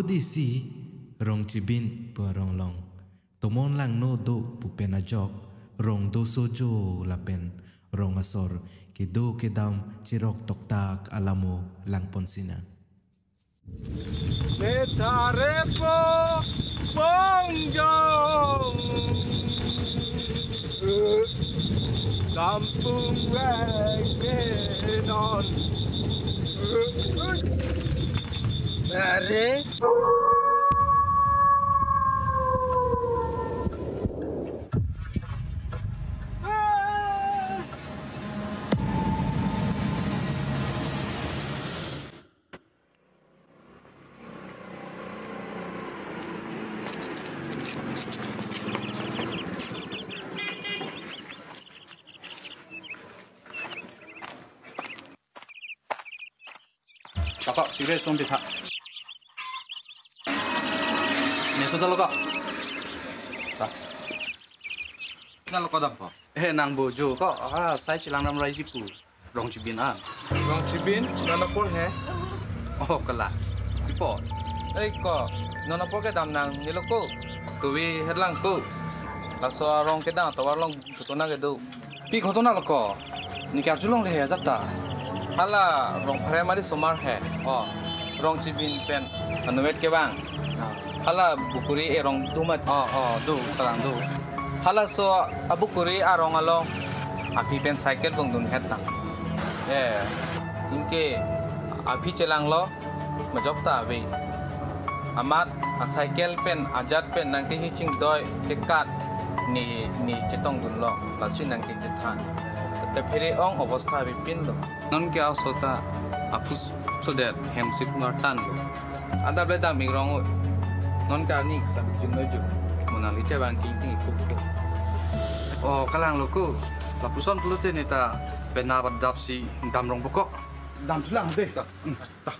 Ahudisi rong chibin pu rong long. Tomon lang no do pu penajok rong do sojo lapen rong asor ki do kedam chirok toktak alamo lang ponsina. Netarepo Bongjong Kampung Wengkenon 誰打爆，许瑞松他。Lo kak. Ta. Nalo ko dampo. Eh, nang bojo kok. Ah, saya cilang ram rai sipu. Rong cibinan. Rong chibin nana por he. Oh, kelak. Ipo. Ei ko nana por ke dam nang nilo ko. Tuwi herlang ko. Laso rong ke dam tawar long tutuna ke do. Pi khoto na lo ko. Ni kar julong le he zata. Hala rong phare mari somar he. Oh. Rong chibin pen anuet ke bang. Hala bukuri e rong tumat. Oh, oh, du, terang du. Hala so abukuri arong along. Api pen cycle bong dun hetang. Eh, inke api celang lo majok ta ve. Amat a cycle pen ajat pen nang ki ching doi kekat ni ni chitong dun lo lasi nang ki jithan. Te phire ong অবস্থা bipin lo. Non ke au sota apus so that hem sip ngar tan lo. Anda ble da ming rong non ka ni sa jun lo ju. Mona li che bang king king kuk kuk. Oh, kalang lo ku. Lapuson pelute ni ta bena badap si dam rong pokok. Dam tulang deh. Ta. Hmm, ta.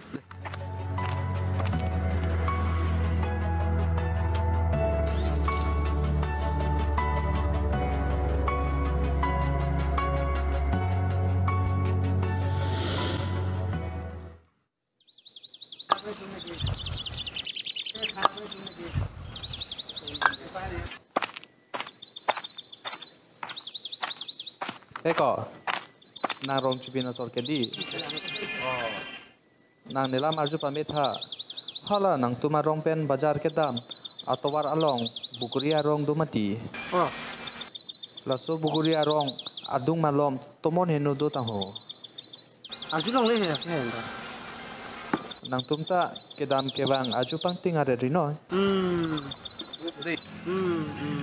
Eko, nang rong chibina sor kedi. Nang nila marju pamit ha. Hala nang tuma rong pen bazar kedam. Atowar along bukuria rong dumati. Oh Laso bukuria rong adung malom tomon henu do taho. Ajulong le he he Nang tumta kedam kebang aju pang tingare rino. Hmm Hmm hmm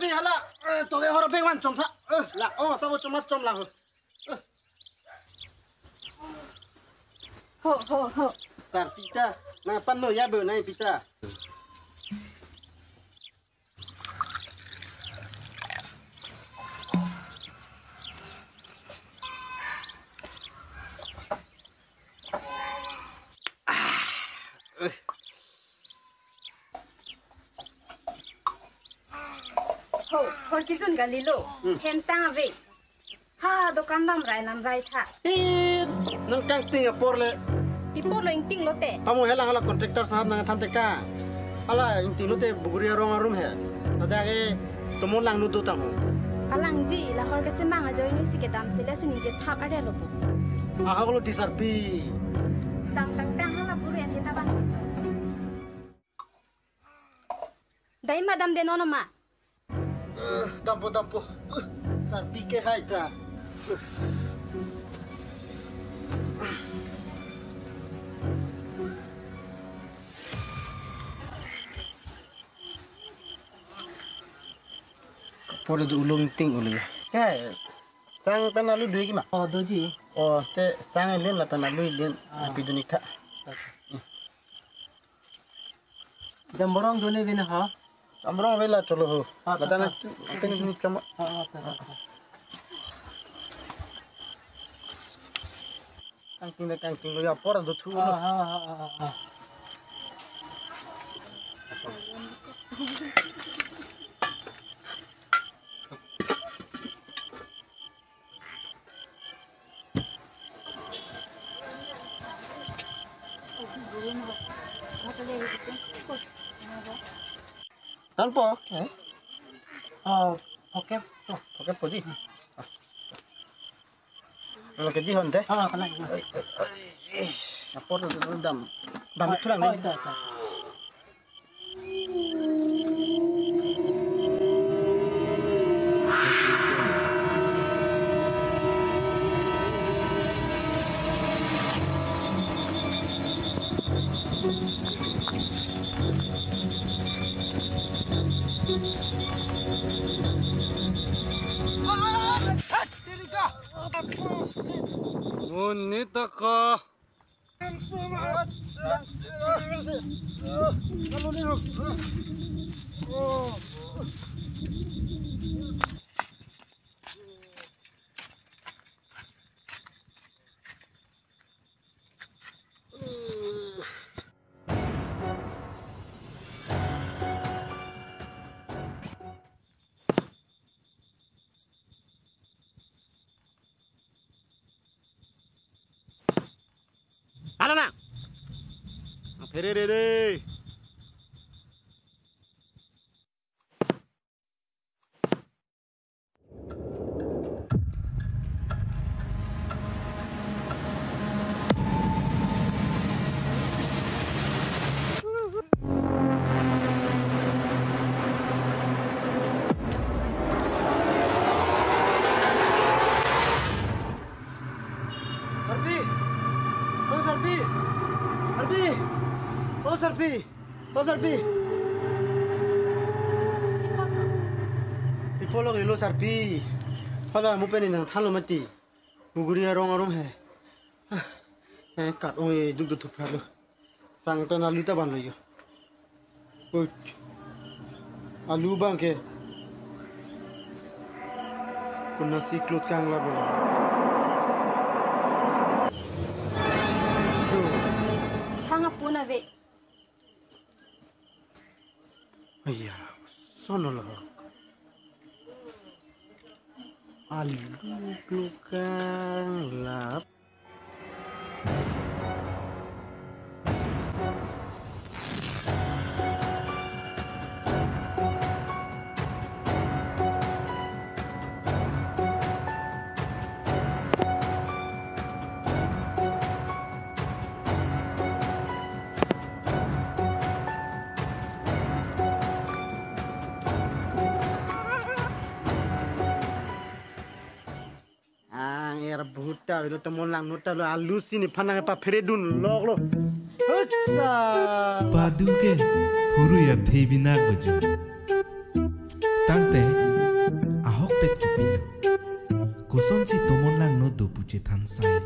vì hả là tôi đây họ về quan trọng sao là ông sao vô trong mắt trong là ho ho ho tar pita na pan no ya bơ này pita Ugh. Rai tha. Tit, nang kang ting por le. Pipo lo ing ting lo te. Pamu hela sahab nang than te ka. Hala ing ting lo te buguria rong tomon lang nu tu ho. Ji la hor ka chemang a join si ke dam sila sini je lo bu. Aha lo. Tang tang tang hala buru en kita bang. Dai madam de nono ma. Tampo, tampo. Sarpike haita. jaita. পরে উলং ting উলগে Kaya, sang panalu alu kima oh doji oh te sang len la panalu len piduni tha jamborong done vena ha अमरों वेला चलो हो बता बताना chicken chicken चमक कंकिंग ने कंकिंग या पोरा दो थू हाँ हाँ हाँ हाँ हाँ you. Tan po. Eh? Oh, okay. Oh, Okay po di. Kalau ke di honte. ah, kana. Apor do dam. Dam itu lang Oh, ni. ito, ito. 알아라 Hey, hey, hey, hey. Oh he. Eh kat ong e duk duk thalo. Sang to na luta ban lo yo. Oi. Alu bang ke. Kuna siklot kang la bola. Hanga puna ve. Iya, sono lo. Alu glukang lap. Era buta itu temon lang nota lo alu sini panang pa feredun log lo. Hutsa. Padu ke puru ya thei binak baju. Tangte ahok pet kupilo. Kusom si tomon lang no do puche than sai.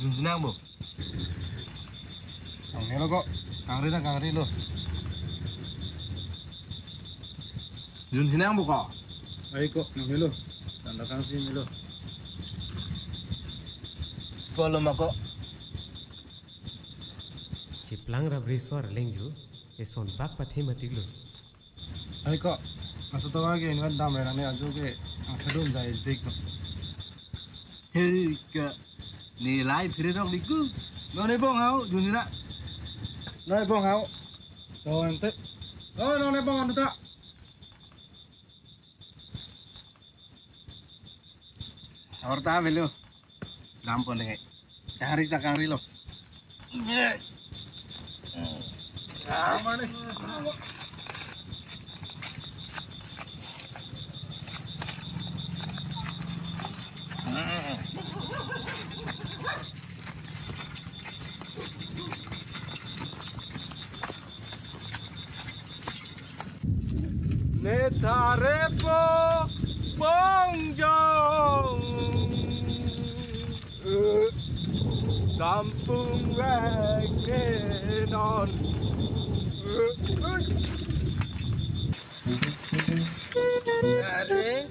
Susunang bu. Kang Nero kok. Kang Rina, Kang Rino. Jun sinang bu kok. Ay kok, nang Nero. Tanda kang si Nero. Kalau mako. Ciplang rabrisuar lengju. Eson bak pathi matiglu. Ay kok. Masuk tawa ke ingat dam rana ne ajo ke. Akhirnya um jai dek. Hei kak. nilai live dok dong no ne bong hau junjina no ne bong hau. To ente no no bong anu tak? Horta velu lampo nih. cari tak kari lo Aman nih. Mm-hmm. Tarepo Bongjong Sampung Wagnon Ready?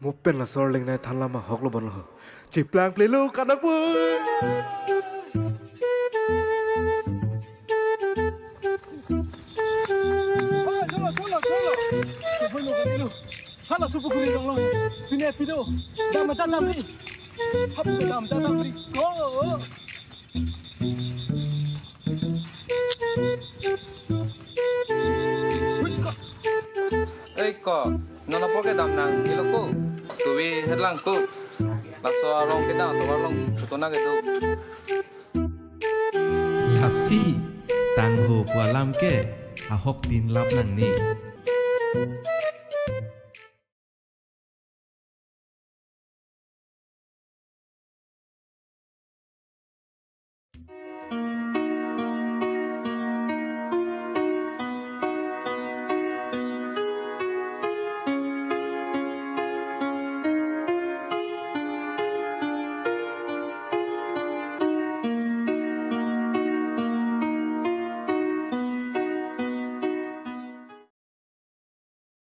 Một bên là sorling này thằng lama học là bẩn hả? Chỉ plan play luôn cả đất vui. Supo lo ganilo. Hala supo kuri dong lo. Pine pido. Dam dam dam ri. Hap dam dam dam ri. Go. Ơi có nó nó có cái đam nàng như là cô tụi vi hết lăng cô là so rong cái đam tụi rong tụi nó cái đâu La si tang ho pua lam ke a hok tin lap nang ni.